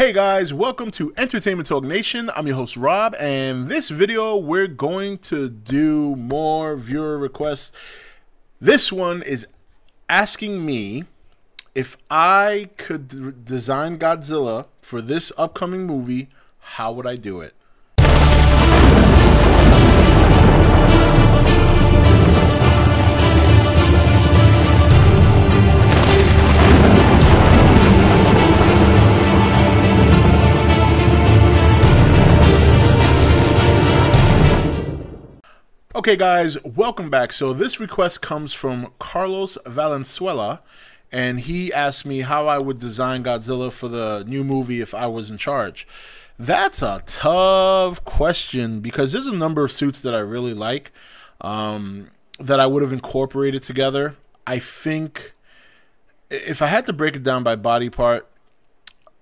Hey guys, welcome to Entertainment Talk Nation. I'm your host Rob, and this video we're going to do more viewer requests. This one is asking me if I could design Godzilla for this upcoming movie, how would I do it? Okay, guys, welcome back. So, this request comes from Carlos Valenzuela, and he asked me how I would design Godzilla for the new movie if I was in charge. That's a tough question because there's a number of suits that I really like um, that I would have incorporated together. I think if I had to break it down by body part,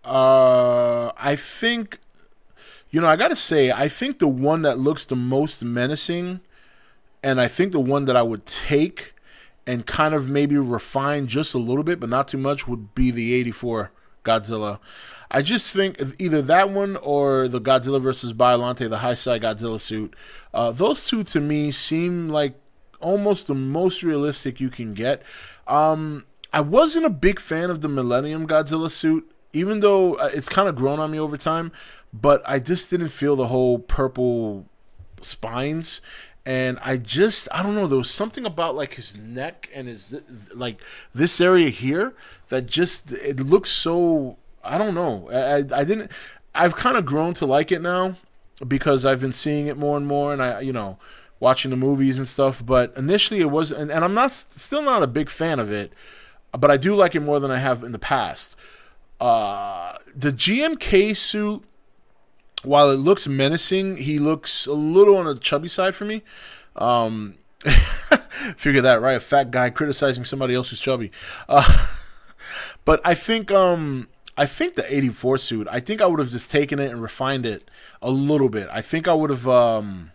uh, I think, you know, I got to say, I think the one that looks the most menacing and I think the one that I would take and kind of maybe refine just a little bit, but not too much, would be the 84 Godzilla. I just think either that one or the Godzilla versus Biollante, the Heisei Godzilla suit. Uh, those two to me seem like almost the most realistic you can get. Um, I wasn't a big fan of the Millennium Godzilla suit, even though uh, it's kind of grown on me over time. But I just didn't feel the whole purple spines and I just I don't know there was something about like his neck and his like this area here that just it looks so I don't know. I I didn't I've kind of grown to like it now because I've been seeing it more and more and I you know watching the movies and stuff but initially it was and, and I'm not still not a big fan of it but I do like it more than I have in the past. Uh the GMK suit while it looks menacing, he looks a little on the chubby side for me. Um, figure that right, a fat guy criticizing somebody else who's chubby. Uh, but I think um, I think the '84 suit. I think I would have just taken it and refined it a little bit. I think I would have. Um,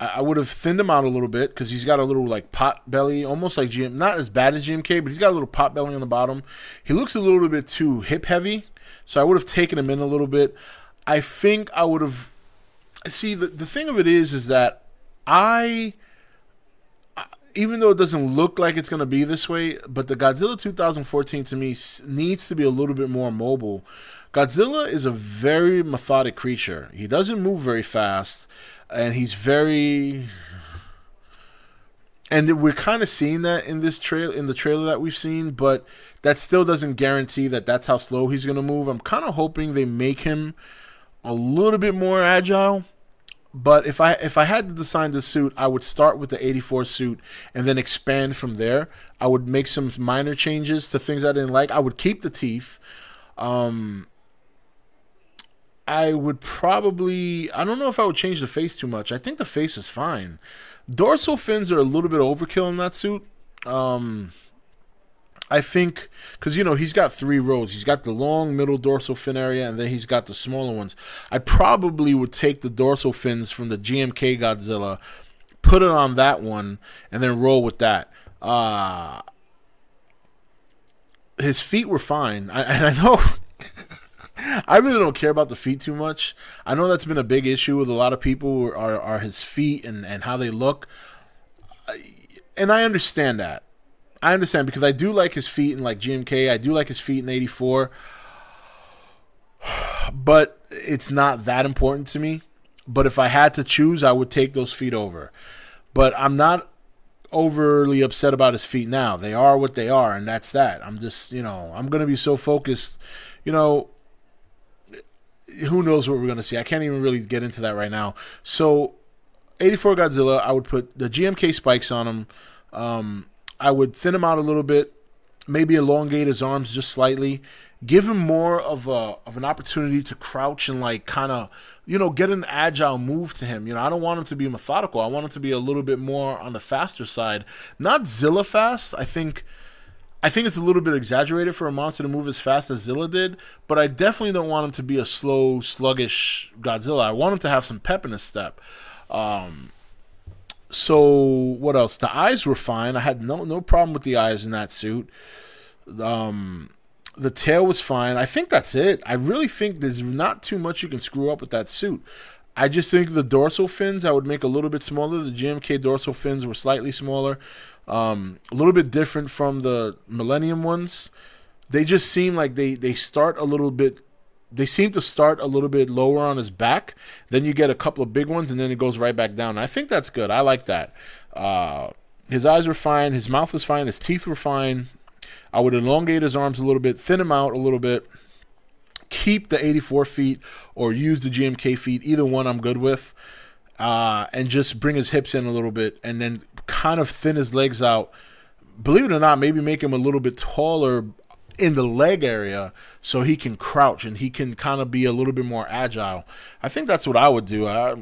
I would have thinned him out a little bit because he's got a little like pot belly, almost like GM. Not as bad as GMK, but he's got a little pot belly on the bottom. He looks a little bit too hip heavy, so I would have taken him in a little bit. I think I would have. See, the, the thing of it is, is that I, even though it doesn't look like it's going to be this way, but the Godzilla 2014 to me needs to be a little bit more mobile. Godzilla is a very methodic creature. He doesn't move very fast, and he's very. And we're kind of seeing that in this trail in the trailer that we've seen, but that still doesn't guarantee that that's how slow he's going to move. I'm kind of hoping they make him a little bit more agile. But if I if I had to design the suit, I would start with the 84 suit and then expand from there. I would make some minor changes to things I didn't like. I would keep the teeth. Um, I would probably I don't know if I would change the face too much. I think the face is fine. Dorsal fins are a little bit overkill in that suit. Um, I think because you know he's got three rows. He's got the long middle dorsal fin area, and then he's got the smaller ones. I probably would take the dorsal fins from the GMK Godzilla, put it on that one, and then roll with that. Uh, his feet were fine, I, and I know. I really don't care about the feet too much. I know that's been a big issue with a lot of people are, are his feet and, and how they look. And I understand that. I understand because I do like his feet in like GMK. I do like his feet in 84. But it's not that important to me. But if I had to choose, I would take those feet over. But I'm not overly upset about his feet now. They are what they are, and that's that. I'm just, you know, I'm going to be so focused. You know, who knows what we're going to see? I can't even really get into that right now. So, 84 Godzilla, I would put the GMK spikes on him. Um, I would thin him out a little bit, maybe elongate his arms just slightly, give him more of a of an opportunity to crouch and like kind of you know get an agile move to him. You know, I don't want him to be methodical. I want him to be a little bit more on the faster side, not Zilla fast. I think. I think it's a little bit exaggerated for a monster to move as fast as Zilla did, but I definitely don't want him to be a slow, sluggish Godzilla. I want him to have some pep in his step. Um, so what else? The eyes were fine. I had no no problem with the eyes in that suit. Um, the tail was fine. I think that's it. I really think there's not too much you can screw up with that suit. I just think the dorsal fins I would make a little bit smaller. The GMK dorsal fins were slightly smaller, um, a little bit different from the Millennium ones. They just seem like they they start a little bit. They seem to start a little bit lower on his back. Then you get a couple of big ones, and then it goes right back down. I think that's good. I like that. Uh, his eyes were fine. His mouth was fine. His teeth were fine. I would elongate his arms a little bit, thin him out a little bit keep the 84 feet or use the GMK feet. Either one I'm good with. Uh, and just bring his hips in a little bit and then kind of thin his legs out. Believe it or not, maybe make him a little bit taller in the leg area so he can crouch and he can kind of be a little bit more agile. I think that's what I would do. I,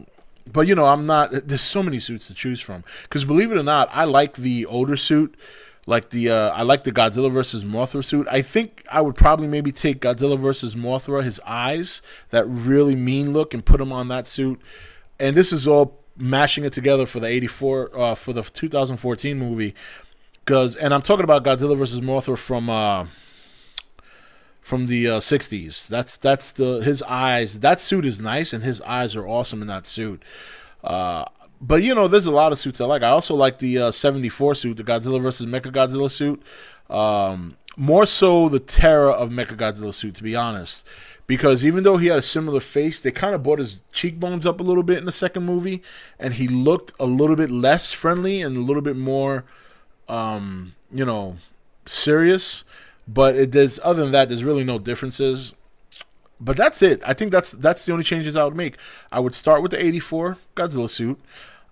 but you know, I'm not. There's so many suits to choose from. Because believe it or not, I like the older suit like the uh, I like the Godzilla versus Mothra suit. I think I would probably maybe take Godzilla versus Mothra, his eyes, that really mean look, and put him on that suit. And this is all mashing it together for the '84 uh, for the 2014 movie. Because and I'm talking about Godzilla versus Mothra from uh, from the uh, 60s. That's that's the his eyes. That suit is nice, and his eyes are awesome in that suit. Uh, but you know, there's a lot of suits I like. I also like the uh, 74 suit, the Godzilla versus Mechagodzilla suit. Um, more so the Terror of Mechagodzilla suit, to be honest. Because even though he had a similar face, they kind of brought his cheekbones up a little bit in the second movie, and he looked a little bit less friendly and a little bit more, um, you know, serious. But it does. Other than that, there's really no differences but that's it. I think that's that's the only changes I would make. I would start with the 84 Godzilla suit.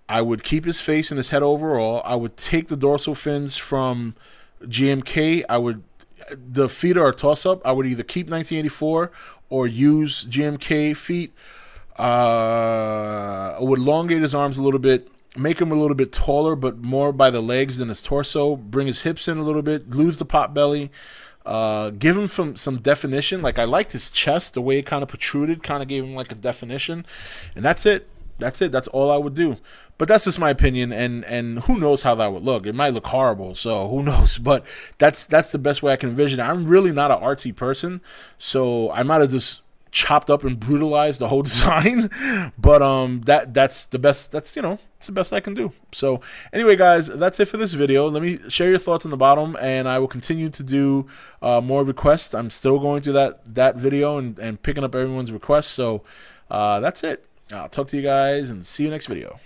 I would keep his face and his head overall. I would take the dorsal fins from GMK. I would the feet are a toss up. I would either keep 1984 or use GMK feet. Uh, I would elongate his arms a little bit, make him a little bit taller, but more by the legs than his torso. Bring his hips in a little bit, lose the pot belly. Uh, give him some some definition. Like I liked his chest, the way it kind of protruded, kind of gave him like a definition, and that's it. That's it. That's all I would do. But that's just my opinion, and and who knows how that would look? It might look horrible, so who knows? But that's that's the best way I can envision. It. I'm really not an artsy person, so I might have just chopped up and brutalized the whole design. but um, that that's the best. That's you know, it's the best I can do. So anyway, guys, that's it for this video. Let me share your thoughts on the bottom, and I will continue to do uh, more requests. I'm still going through that that video and and picking up everyone's requests. So uh, that's it. I'll talk to you guys and see you next video.